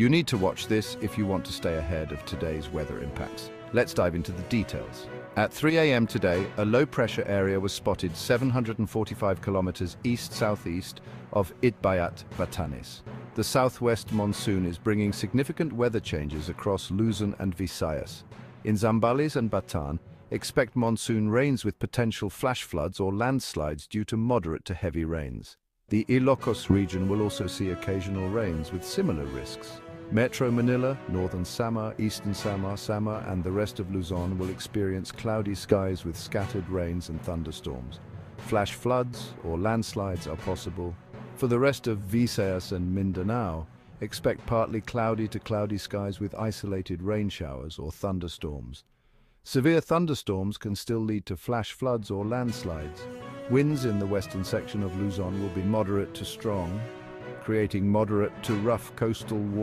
You need to watch this if you want to stay ahead of today's weather impacts. Let's dive into the details. At 3 a.m. today, a low-pressure area was spotted 745 kilometers east-southeast of Itbayat, Batanes. The southwest monsoon is bringing significant weather changes across Luzon and Visayas. In Zambales and Bataan, expect monsoon rains with potential flash floods or landslides due to moderate to heavy rains. The Ilocos region will also see occasional rains with similar risks. Metro Manila, Northern Samar, Eastern Samar, Samar and the rest of Luzon will experience cloudy skies with scattered rains and thunderstorms. Flash floods or landslides are possible. For the rest of Visayas and Mindanao, expect partly cloudy to cloudy skies with isolated rain showers or thunderstorms. Severe thunderstorms can still lead to flash floods or landslides. Winds in the western section of Luzon will be moderate to strong, creating moderate to rough coastal